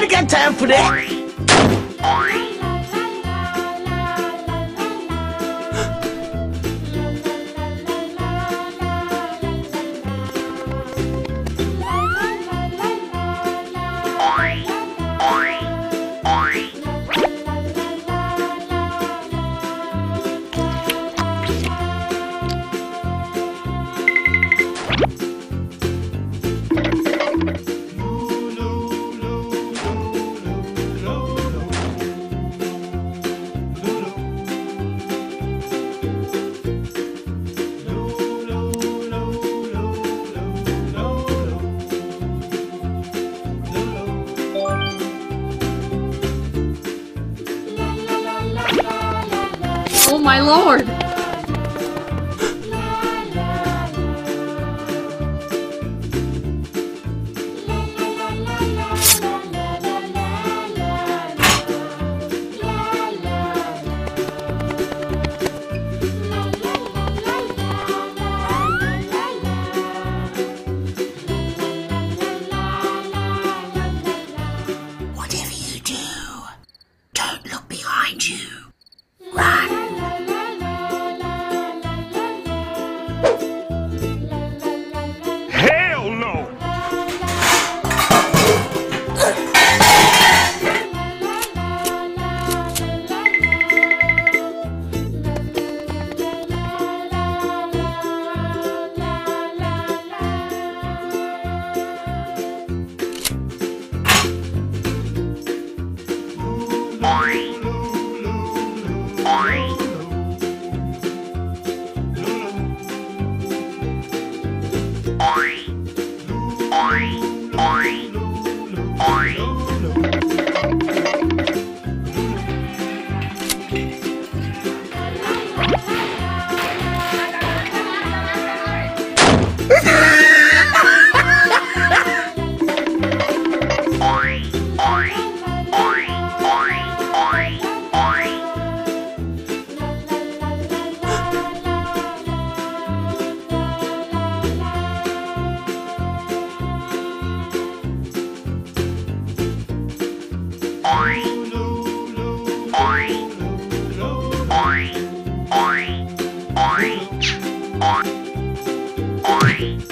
Nobody got time for that. My lord! Música Oink.